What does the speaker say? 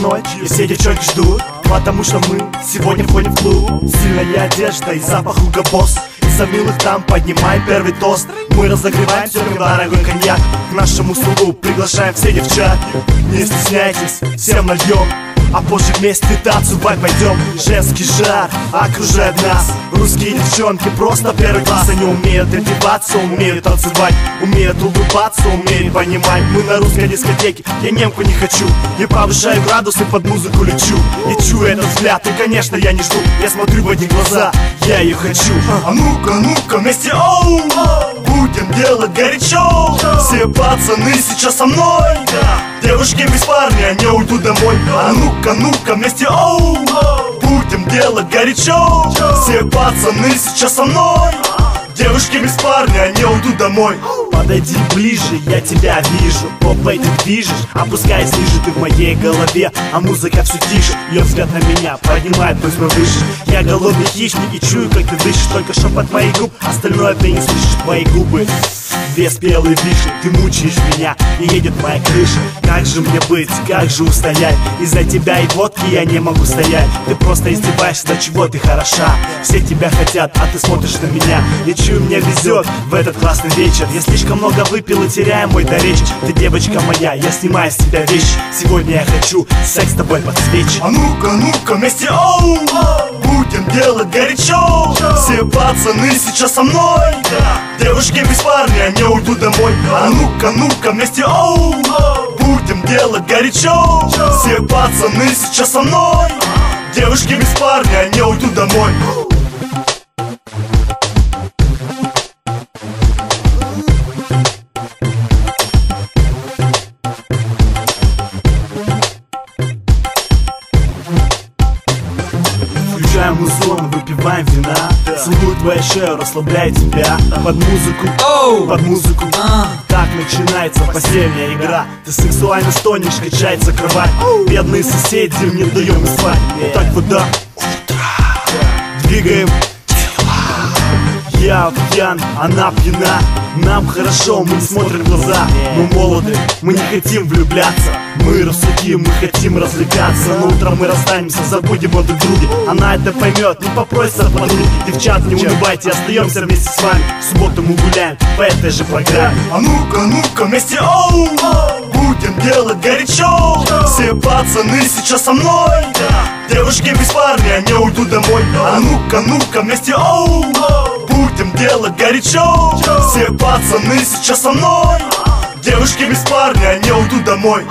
ночь И все девчонки ждут Потому что мы сегодня входим в клуб. Сильная одежда и запах Hugo Boss за милых там поднимай первый тост. Мы разогреваем все как дорогой коньяк. К нашему столу приглашаем все девчат Не стесняйтесь, всем нальем а позже вместе танцевать пойдем. Женский жар окружает нас. Русские девчонки просто первый класс. Они умеют одеваться, умеют танцевать Умеют улыбаться, умеют понимать. Мы на русской дискотеке, я немку не хочу. Я повышаю градусы, под музыку лечу. И чую этот взгляд, и конечно я не жду. Я смотрю в эти глаза, я ее хочу. А ну-ка, ну-ка, вместе, оу Будем делать горячо. Все пацаны сейчас со мной. Девушки без парня не уйдут домой. А ну-ка, ну-ка, вместе, оу. Будем делать горячо. Все пацаны сейчас со мной. Девушки без парня не уйдут домой Подойди ближе, я тебя вижу. Попой ты движешь, опускаясь ниже Ты в моей голове, а музыка все тише Ее взгляд на меня поднимает просьбу выше. Я голодный хищник и чую, как ты дышишь. Только шепот моих губ, остальное ты не слышишь Твои губы Две спелые вишни, ты мучаешь меня И едет моя крыша. Как же мне быть, как же устоять? Из-за тебя и водки я не могу стоять. Ты просто издеваешься, до чего ты хороша? Все тебя хотят, а ты смотришь на меня. Я чую, мне везет в этот классный вечер. Я слишком много выпил и теряю мой до речи Ты девочка моя, я снимаю с тебя вещи Сегодня я хочу секс с тобой под свечи А ну-ка, ну-ка, вместе, оу! Будем делать горячо Все пацаны сейчас со мной Девушки без парня не уйдут домой. А ну-ка, ну-ка, вместе, оу Будем делать горячо. Все пацаны сейчас со мной. Девушки без парня не уйдут домой. Включаем музон, выпиваем вина Целую твою шею, расслабляю тебя. Под музыку, под музыку. Так начинается постельная игра. Ты сексуально стонешь, качается кровать. Бедные соседи, не даем им спать. Так вот до утра Двигаем я пьян, она пьяна. Нам хорошо, мы не смотрим в глаза. Мы молоды, мы не хотим влюбляться. Мы рассудим, мы хотим развлекаться. Но утром мы расстанемся, забудем о друг друге. Она это поймет, не попросится подруги Девчат, не унывайте, остаемся вместе с вами. В субботу мы гуляем по этой же программе. А ну-ка, ну-ка, вместе, оу Будем делать горячо. Все пацаны сейчас со мной. Девушки без парня не уйдут домой. А ну-ка, ну-ка, вместе, оу Делать горячо. Все пацаны сейчас со мной. Девушки без парня не уйдут домой